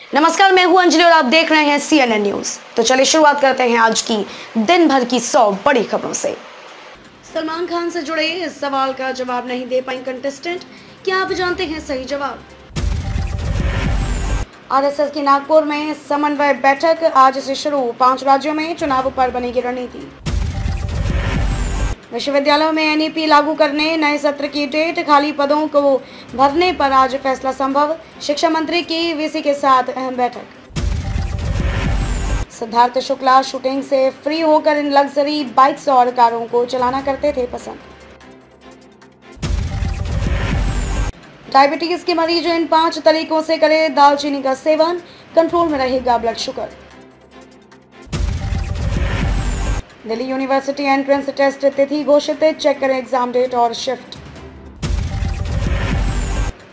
नमस्कार, मैं हूँ अंजलि और आप देख रहे हैं सीएनएन न्यूज़ तो चलिए शुरुआत करते हैं आज की दिन भर की सौ बड़ी खबरों से। सलमान खान से जुड़े इस सवाल का जवाब नहीं दे पाए कंटेस्टेंट क्या आप जानते हैं सही जवाब? आरएसएस की नागपुर में समन्वय बैठक। आज से शुरू, पाँच राज्यों में चुनाव पर बनेगी रणनीति। विश्वविद्यालयों में एनईपी लागू करने, नए सत्र की डेट, खाली पदों को भरने पर आज फैसला संभव। शिक्षा मंत्री की वीसी के साथ अहम बैठक। सिद्धार्थ शुक्ला शूटिंग से फ्री होकर इन लग्जरी बाइक्स और कारों को चलाना करते थे पसंद। डायबिटीज़ के मरीज़ इन पाँच तरीकों से करे दालचीनी का सेवन, कंट्रोल में रहेगा blood sugar. Delhi university entrance test तिथि घोषित, चेक करें एग्ज़ाम डेट और शिफ्ट।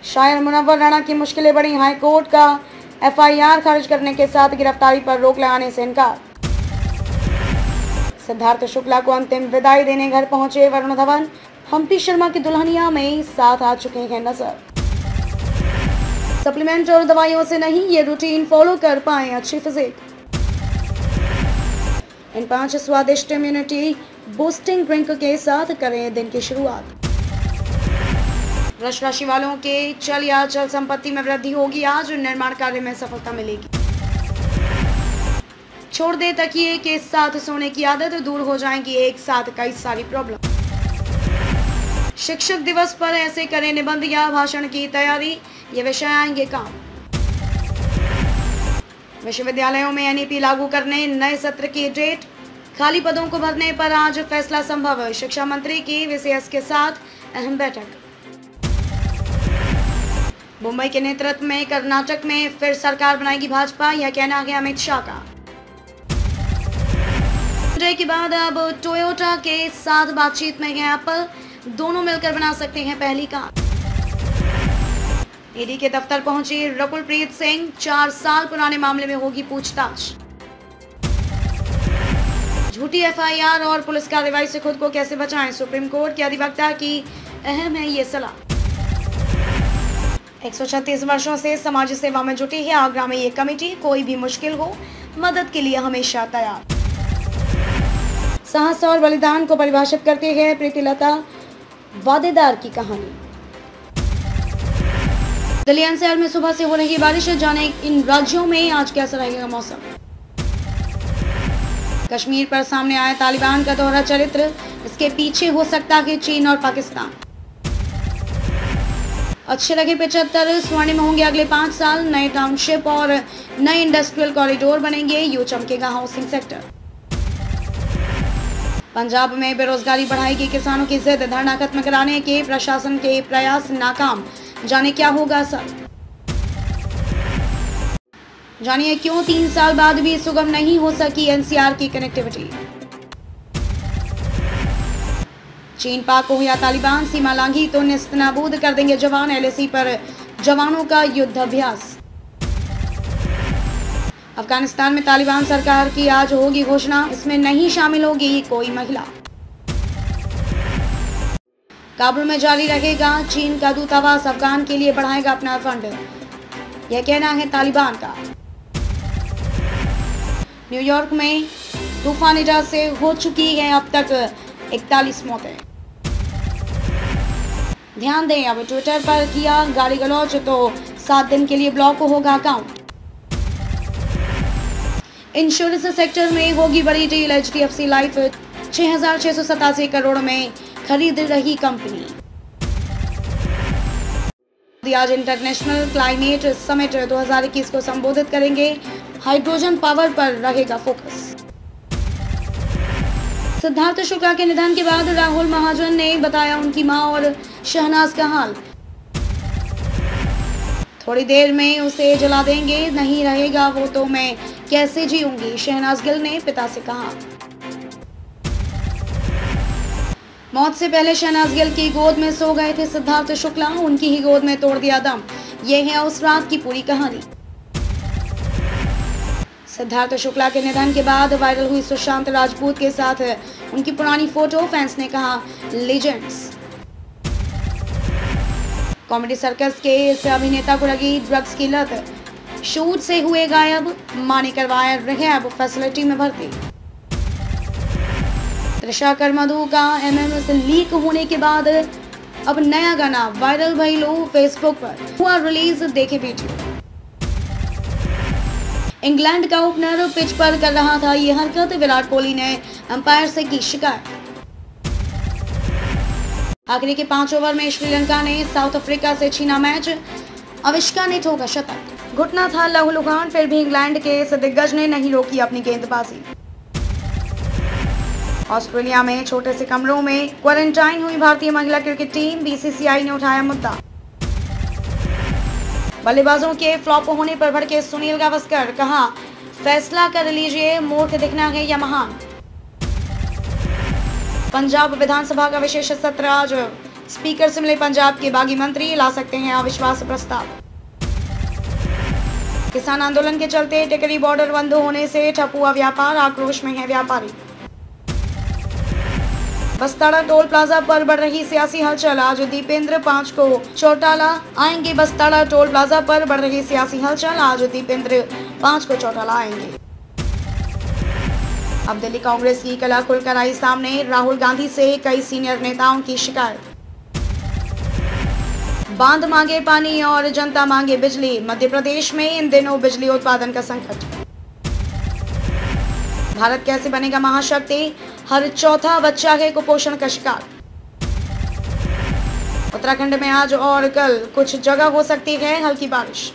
शायर मुनव्वर राणा की मुश्किलें बढ़ी, हाईकोर्ट का एफआईआर खारिज करने के साथ गिरफ्तारी पर रोक लगाने से इनकार। सिद्धार्थ शुक्ला को अंतिम विदाई देने घर पहुँचे वरुण धवन। हम्पी शर्मा की दुल्हनिया में साथ आ चुके हैं नज़र। सप्लीमेंट और दवाइयों से नहीं, ये रूटीन फॉलो कर पाए अच्छी फिजिक। इन पाँच स्वादिष्ट इम्यूनिटी बूस्टिंग ड्रिंक के साथ करें दिन की शुरुआत। वृक्ष राशि वालों के चल या चल संपत्ति में वृद्धि होगी। आज निर्माण कार्य में सफलता मिलेगी। छोड़ दे तकिए के साथ सोने की आदत, दूर हो जाएँगी एक साथ कई सारी प्रॉब्लम शिक्षक दिवस पर ऐसे करें निबंध या भाषण की तैयारी। ये विषय आएँगे काम। विश्वविद्यालयों में एनईपी लागू करने, नए सत्र की डेट, खाली पदों को भरने पर आज फैसला संभव। शिक्षा मंत्री की विशेष के साथ अहम बैठक। मुंबई के नेतृत्व में कर्नाटक में फिर सरकार बनाएगी भाजपा, यह कहना है अमित शाह का। के बाद अब टोयोटा के साथ बातचीत में है एप्पल दोनों मिलकर बना सकते हैं पहली कार। ईडी के दफ्तर पहुँची रकुलप्रीत सिंह, चार साल पुराने मामले में होगी पूछताछ। झूठी एफआईआर और पुलिस कार्रवाई से खुद को कैसे बचाएँ? सुप्रीम कोर्ट के अधिवक्ता की अहम है ये सलाह। 136 वर्षों से समाज सेवा में जुटी है आगरा में ये कमेटी। कोई भी मुश्किल हो, मदद के लिए हमेशा तैयार। साहस और बलिदान को परिभाषित करती है प्रीतिलता वादेदार की कहानी। दिल्ली एनसीआर में सुबह से हो रही बारिश, जाने इन राज्यों में आज कैसा रहेगा मौसम? कश्मीर पर सामने आया तालिबान का दोहरा चरित्र। इसके पीछे हो सकता है चीन और पाकिस्तान। अच्छे लगे पिछहत्तर स्वर्णिम होंगे अगले पाँच साल। नए टाउनशिप और नए इंडस्ट्रियल कॉरिडोर बनेंगे। यू चमकेगा हाउसिंग सेक्टर पंजाब में बेरोजगारी बढ़ाएगी किसानों की जिद। धरना खत्म कराने के प्रशासन के प्रयास नाकाम। जाने क्या होगा सर? जानिए क्यों तीन साल बाद भी सुगम नहीं हो सकी एनसीआर की कनेक्टिविटी चीन पाक हो या तालिबान सीमा लांघी तो निस्तनाबूद कर देंगे जवान एलएसी पर जवानों का युद्ध अभ्यास। अफ़गानिस्तान में तालिबान सरकार की आज होगी घोषणा, इसमें नहीं शामिल होगी कोई महिला। काबुल में जारी रहेगा, चीन का दूतावास अफगान के लिए बढ़ाएगा अपना फंड। यह कहना है तालिबान का। न्यूयॉर्क में तूफ़ान इजा से हो चुकी है अब तक 41 मौतें। ध्यान दें, अब ट्विटर पर किया गाली गलौज तो सात दिन के लिए ब्लॉक होगा अकाउंट। इंश्योरेंस सेक्टर में होगी बड़ी deal H D F C life सतासी करोड़ में खरीद रही कंपनी। आज इंटरनेशनल क्लाइमेट समिट 2021 को संबोधित करेंगे। हाइड्रोजन पावर पर रहेगा फोकस। सिद्धार्थ शुक्ला के निधन के बाद राहुल महाजन ने बताया उनकी माँ और शहनाज का हाल। थोड़ी देर में उसे जला देंगे, नहीं रहेगा वो तो मैं कैसे जीऊँगी, शहनाज गिल ने पिता से कहा। मौत से पहले शहनाज गिल की गोद में सो गए थे सिद्धार्थ शुक्ला। उनकी ही गोद में तोड़ दिया दम। ये है उस रात की पूरी कहानी। सिद्धार्थ शुक्ला के निधन के बाद वायरल हुई सुशांत राजपूत के साथ उनकी पुरानी फ़ोटो, फैंस ने कहा, लेजेंड्स. कॉमेडी सर्कस के इस अभिनेता को लगी ड्रग्स की लत। शूट से हुए गायब, माने करवाया रिहैब फैसिलिटी में भर्ती। त्रिशा करमधु का एमएमएस लीक होने के बाद अब नया गाना वायरल भाई लो फेसबुक पर हुआ रिलीज़ देखे वीडियो। इंग्लैंड का ओपनर पिच पर कर रहा था ये हरकत, विराट कोहली ने अंपायर से की शिकायत। आखिरी के पाँच ओवर में श्रीलंका ने साउथ अफ्रीका से छीना मैच अविष्का ने ठोका शतक। घुटना था लहूलुहान, फिर भी इंग्लैंड के इस दिग्गज ने नहीं रोकी अपनी गेंदबाजी। ऑस्ट्रेलिया में छोटे से कमरों में क्वारंटाइन हुई भारतीय महिला क्रिकेट टीम बीसीसीआई ने उठाया मुद्दा। बल्लेबाजों के फ्लॉप होने पर भड़के सुनील गावस्कर, कहा, फैसला कर लीजिए, मूर्ख दिखना है या महान? पंजाब विधानसभा का विशेष सत्र आज। स्पीकर से मिले पंजाब के बागी मंत्री ला सकते हैं अविश्वास प्रस्ताव। किसान आंदोलन के चलते टिकरी बॉर्डर बंद होने से ठप हुआ व्यापार आक्रोश में है व्यापारी। बस्ताड़ा टोल प्लाजा पर बढ़ रही सियासी हलचल। आज दीपेंद्र पाँच को चौटाला आएँगे बस्ताड़ा टोल प्लाजा पर बढ़ रही सियासी हलचल। आज दीपेंद्र पाँच को चौटाला आएँगे। अब दिल्ली कांग्रेस की कला खुलकर आई सामने। राहुल गांधी से कई सीनियर नेताओं की शिकायत। बाँध मांगे पानी और जनता मांगे बिजली। मध्य प्रदेश में इन दिनों बिजली उत्पादन का संकट। भारत कैसे बनेगा महाशक्ति? हर चौथा बच्चा है कुपोषण का शिकार। उत्तराखंड में आज और कल कुछ जगह हो सकती है हल्की बारिश।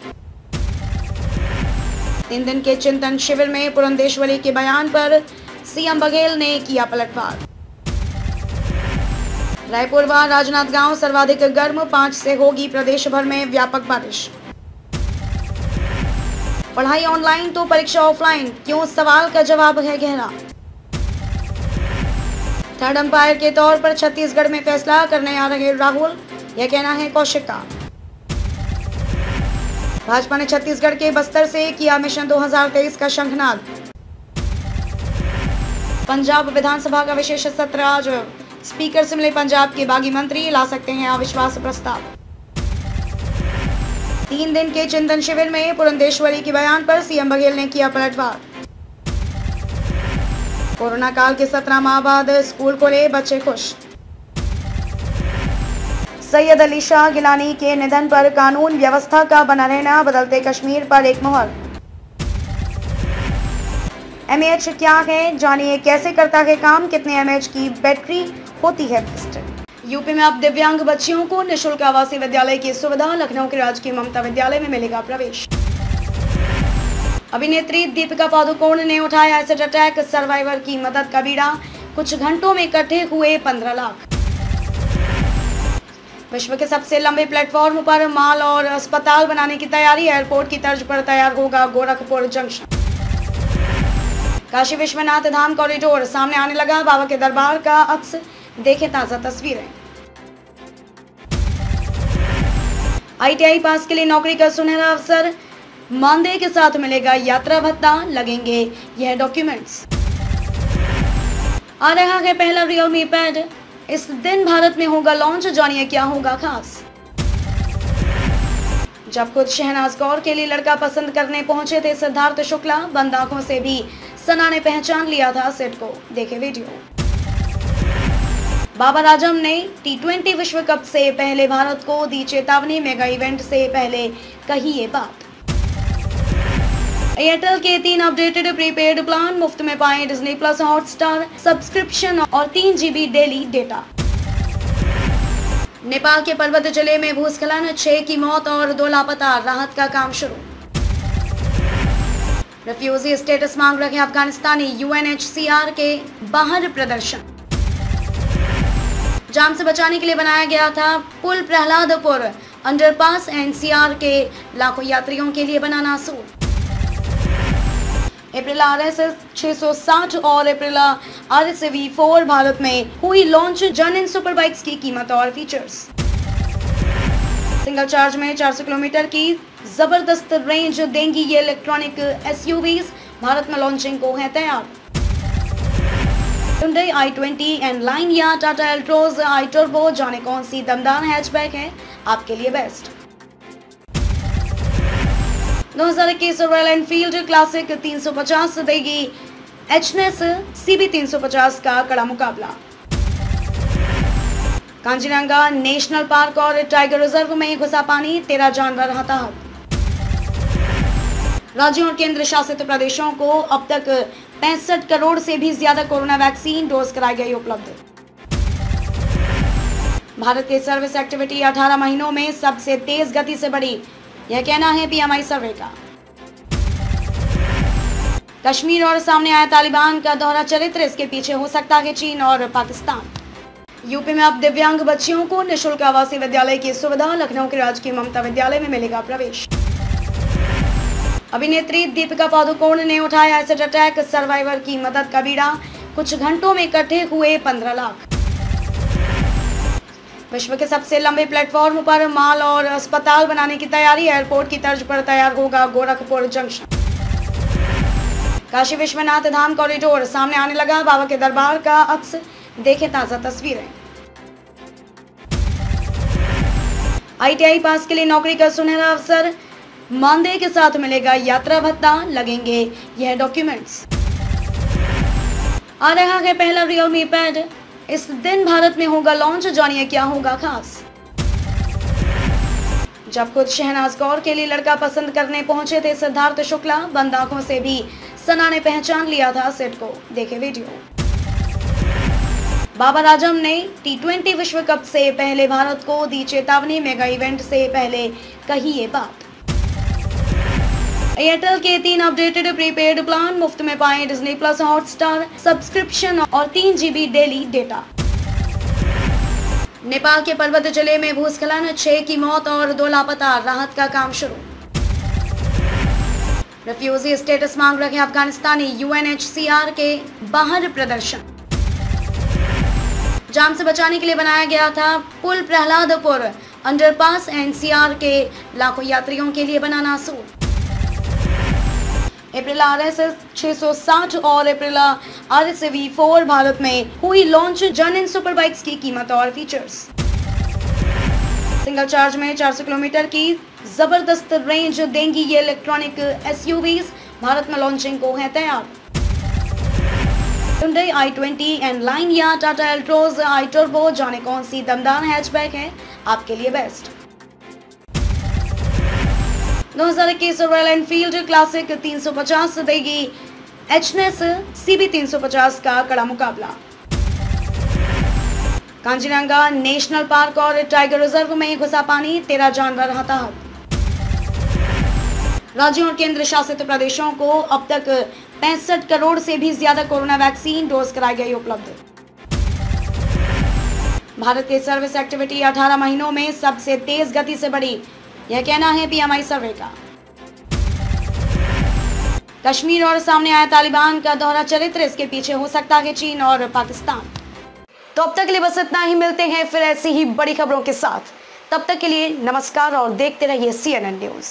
तीन दिन के चिंतन शिविर में पुरंदेश्वरी के बयान पर सीएम बघेल ने किया पलटवार। रायपुर व राजनांदगांव सर्वाधिक गर्म, पाँच से होगी प्रदेश भर में व्यापक बारिश। पढ़ाई ऑनलाइन तो परीक्षा ऑफलाइन क्यों? सवाल का जवाब है गहरा। थर्ड अंपायर के तौर पर छत्तीसगढ़ में फैसला करने आ रहे राहुल, यह कहना है कौशिक का। भाजपा ने छत्तीसगढ़ के बस्तर से किया मिशन 2023 का शंखनाद। पंजाब विधानसभा का विशेष सत्र आज। स्पीकर से मिले पंजाब के बागी मंत्री, ला सकते हैं अविश्वास प्रस्ताव। तीन दिन के चिंतन शिविर में पुरंदेश्वरी के बयान पर सीएम बघेल ने किया पलटवार। कोरोना काल के सत्रह माह बाद स्कूल खोले बच्चे खुश। सैयद अली शाह गिलानी के निधन पर कानून व्यवस्था का बना रहना, बदलते कश्मीर पर एक मोहर। एमएच क्या है? जानिए कैसे करता है काम? कितने एमएच की बैटरी होती है यूपी में अब दिव्यांग बच्चियों को निशुल्क आवासीय विद्यालय की सुविधा, लखनऊ के राजकीय ममता विद्यालय में मिलेगा प्रवेश। अभिनेत्री दीपिका पादुकोण ने उठाया एसिड अटैक सर्वाइवर की मदद का बीड़ा। कुछ घंटों में इकट्ठे हुए पंद्रह लाख। विश्व के सबसे लंबे प्लेटफॉर्म पर माल और अस्पताल बनाने की तैयारी, एयरपोर्ट की तर्ज पर तैयार होगा गोरखपुर जंक्शन। काशी विश्वनाथ धाम कॉरिडोर सामने आने लगा, बाबा के दरबार का अक्स, देखे ताज़ा तस्वीरें। आईटीआई पास के लिए नौकरी का सुनहरा अवसर। मानदेय के साथ मिलेगा यात्रा भत्ता, लगेंगे यह डॉक्यूमेंट्स आ रहा है पहला रियलमी पैड इस दिन भारत में होगा लॉन्च जानिए क्या होगा खास। जब खुद शहनाज कौर के लिए लड़का पसंद करने पहुँचे थे सिद्धार्थ शुक्ला, बंद आँखों से भी सना ने पहचान लिया था सेट को। देखे वीडियो। बाबर आज़म ने टी विश्व कप से पहले भारत को दी चेतावनी, मेगा इवेंट से पहले कही ये बात। एयरटेल के तीन अपडेटेड प्रीपेड प्लान मुफ़्त में पाएँ डिज्नी प्लस हॉटस्टार सब्सक्रिप्शन और तीन जीबी डेली डेटा नेपाल के पर्वत ज़िले में भूस्खलन, छह की मौत और दो लापता, राहत का काम शुरू। रेफ्यूजी स्टेटस मांग रहे अफगानिस्तानी यूएनएचसीआर के बाहर प्रदर्शन। जाम से बचाने के लिए बनाया गया था पुल प्रहलादपुर, अंडरपास एनसीआर के लाखों यात्रियों के लिए बनाना सूर अप्रैल आर एस एस और April R S four Bharat में हुई लॉन्च जन इन सुपर बाइक्स की कीमत और फीचर्स सिंगल चार्ज में 400 किलोमीटर की ज़बरदस्त रेंज देंगी ये इलेक्ट्रॉनिक एसयूवीज भारत में लॉन्चिंग को है तैयार। Hyundai i20 एंड लाइन या टाटा एल्ट्रोज आई टर्बो जाने कौन सी दमदार हैचबैक है। आपके लिए बेस्ट 2021 रॉयल एनफील्ड क्लासिक 350 देगी एचनेस सीबी 350 का कड़ा मुकाबला। कांजीरंगा नेशनल पार्क और टाइगर रिज़र्व में घुसा पानी तेरह जानवर हताहत। राज्यों और केंद्र शासित प्रदेशों को अब तक पैंसठ करोड़ से भी ज़्यादा कोरोना वैक्सीन डोज कराई गई उपलब्ध। भारत की सर्विस एक्टिविटी 18 महीनों में सबसे तेज गति से बढ़ी। यह कहना है पीएमआई सर्वे का। कश्मीर और सामने आया तालिबान का दोहरा चरित्र, इसके पीछे हो सकता है चीन और पाकिस्तान। यूपी में अब दिव्यांग बच्चियों को निशुल्क आवासीय विद्यालय की सुविधा, लखनऊ के राजकीय ममता विद्यालय में मिलेगा प्रवेश। अभिनेत्री दीपिका पादुकोण ने उठाया एसिड अटैक सर्वाइवर की मदद का बीड़ा। कुछ घंटों में इकट्ठे हुए पंद्रह लाख। विश्व के सबसे लंबे प्लेटफॉर्म पर माल और अस्पताल बनाने की तैयारी, एयरपोर्ट की तर्ज पर तैयार होगा गोरखपुर जंक्शन। काशी विश्वनाथ धाम कॉरिडोर सामने आने लगा। बाबा के दरबार का अक्स देखे ताज़ा तस्वीरें। आईटीआई पास के लिए नौकरी का सुनहरा अवसर। मानदेय के साथ मिलेगा यात्रा भत्ता, लगेंगे यह डॉक्यूमेंट्स आ रहा है पहला रियलमी पैड इस दिन भारत में होगा लॉन्च जानिए क्या होगा खास। जब खुद शहनाज कौर के लिए लड़का पसंद करने पहुँचे थे सिद्धार्थ शुक्ला, बंद आँखों से भी सना ने पहचान लिया था सेट को। देखे वीडियो बाबर आज़म ने टी विश्व कप से पहले भारत को दी चेतावनी, मेगा इवेंट से पहले कही ये बात। एयरटेल के तीन अपडेटेड प्रीपेड प्लान मुफ़्त में पाए डिज्नी प्लस हॉटस्टार सब्सक्रिप्शन और तीन जीबी डेली डेटा नेपाल के पर्वत ज़िले में भूस्खलन, छह की मौत और दो लापता, राहत का काम शुरू। रेफ्यूजी स्टेटस मांग रहे अफगानिस्तानी यूएनएचसीआर के बाहर प्रदर्शन। जाम से बचाने के लिए बनाया गया था पुल प्रहलादपुर अंडरपास एनसीआर के लाखों यात्रियों के लिए बनाना सूर अप्रैल आर एस एस छह और April R S V four Bharat में हुई लॉन्च जन इन सुपर बाइक्स की कीमत और फीचर्स सिंगल चार्ज में 400 किलोमीटर की ज़बरदस्त रेंज देंगी ये इलेक्ट्रॉनिक एसयूवीज भारत में लॉन्चिंग को है तैयार। Hyundai i20 एंड लाइन या टाटा एल्ट्रोज आई टर्बो जाने कौन सी दमदार हैचबैक है। आपके लिए बेस्ट 2021 रॉयल एनफील्ड क्लासिक 350 देगी एचनेस सीबी 350 का कड़ा मुकाबला। कांजीरंगा नेशनल पार्क और टाइगर रिज़र्व में घुसा पानी, तेरह जानवर हताहत। राज्यों और केंद्र शासित प्रदेशों को अब तक पैंसठ करोड़ से भी ज़्यादा कोरोना वैक्सीन डोज कराई गई उपलब्ध। भारत के सर्विस एक्टिविटी 18 महीनों में सबसे तेज गति से बढ़ी। यह कहना है पीएमआई सर्वे का। कश्मीर और सामने आया तालिबान का दोहरा चरित्र, इसके पीछे हो सकता है चीन और पाकिस्तान। तो अब तक के लिए बस इतना ही, मिलते हैं फिर ऐसी ही बड़ी खबरों के साथ। तब तक के लिए नमस्कार और देखते रहिए सीएनएन न्यूज़